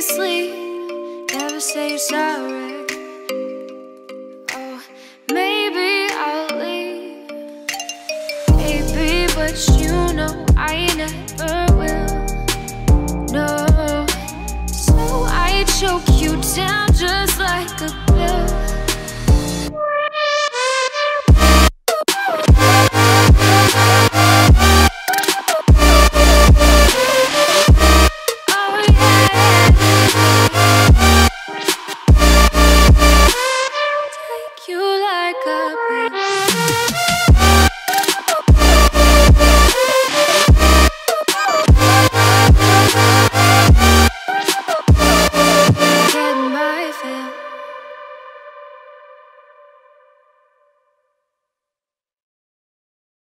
sleep, never say you're sorry. Oh, maybe I'll leave. Baby, but you know I never will. No, so I choke you down just like a.